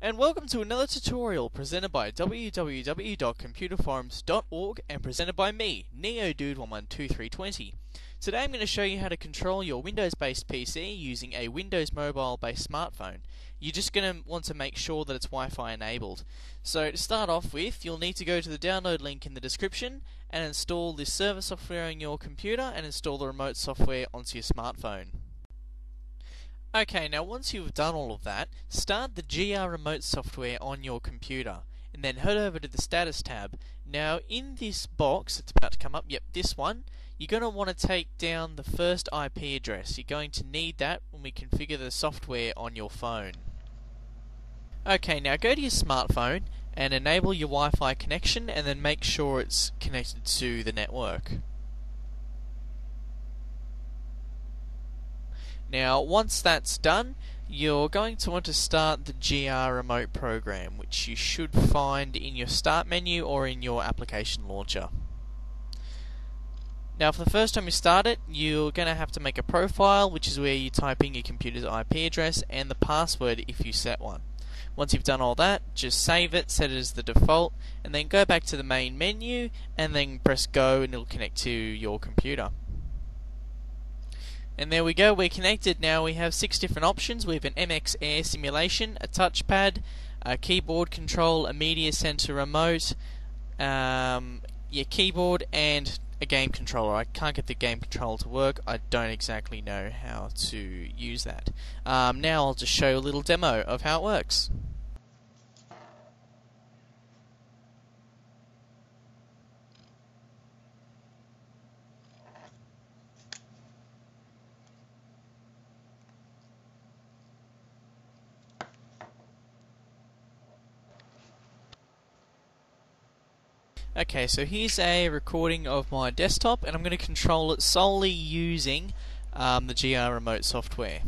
and welcome to another tutorial presented by www.computerforums.org and presented by me, NeoDude1122320. Today I'm going to show you how to control your Windows-based PC using a Windows mobile-based smartphone. You're just going to want to make sure that it's Wi-Fi enabled. So to start off with, you'll need to go to the download link in the description and install the server software on your computer and install the remote software onto your smartphone. Okay, now once you've done all of that, start the GR Remote software on your computer and then head over to the status tab. Now in this box, it's about to come up, yep, this one, you're going to want to take down the first IP address. You're going to need that when we configure the software on your phone. Okay, now go to your smartphone and enable your Wi-Fi connection and then make sure it's connected to the network. Now, once that's done, you're going to want to start the GR Remote program, which you should find in your Start menu or in your application launcher. Now, for the first time you start it, you're going to have to make a profile, which is where you type in your computer's IP address and the password if you set one. Once you've done all that, just save it, set it as the default, and then go back to the main menu and then press go and it'll connect to your computer. And there we go, we're connected now. We have six different options. We have an MX Air simulation, a touchpad, a keyboard control, a media center remote, um, your keyboard, and a game controller. I can't get the game controller to work. I don't exactly know how to use that. Um, now I'll just show you a little demo of how it works. Okay, so here's a recording of my desktop, and I'm going to control it solely using um, the GR Remote software.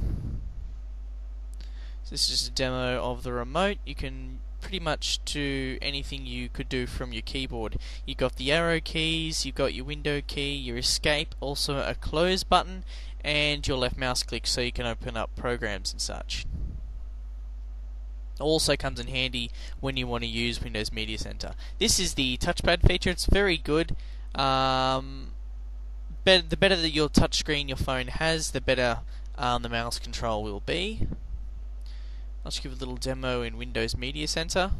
So this is just a demo of the remote. You can pretty much do anything you could do from your keyboard. You've got the arrow keys, you've got your window key, your escape, also a close button, and your left mouse click so you can open up programs and such also comes in handy when you want to use Windows Media Center. This is the touchpad feature. It's very good. Um, the better that your touchscreen your phone has, the better um, the mouse control will be. I'll just give a little demo in Windows Media Center.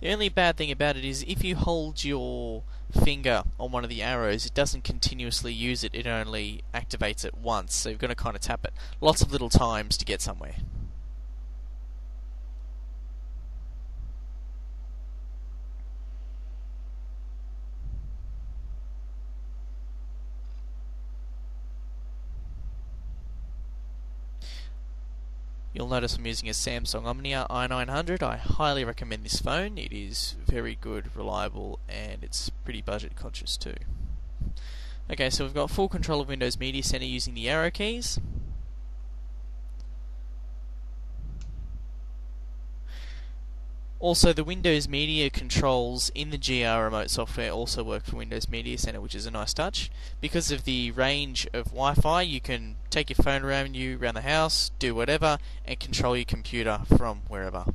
The only bad thing about it is if you hold your finger on one of the arrows, it doesn't continuously use it, it only activates it once. So you've got to kind of tap it lots of little times to get somewhere. You'll notice I'm using a Samsung Omnia i900. I highly recommend this phone. It is very good, reliable, and it's pretty budget conscious too. Okay, so we've got full control of Windows Media Center using the arrow keys. Also, the Windows Media controls in the GR remote software also work for Windows Media Center, which is a nice touch. Because of the range of Wi-Fi, you can take your phone around you, around the house, do whatever, and control your computer from wherever.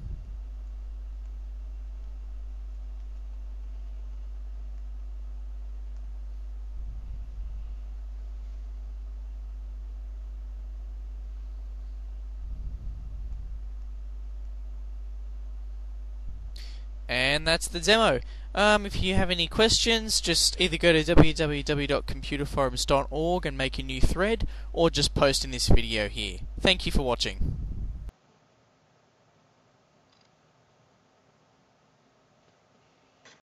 And that's the demo. Um, if you have any questions, just either go to www.computerforums.org and make a new thread, or just post in this video here. Thank you for watching.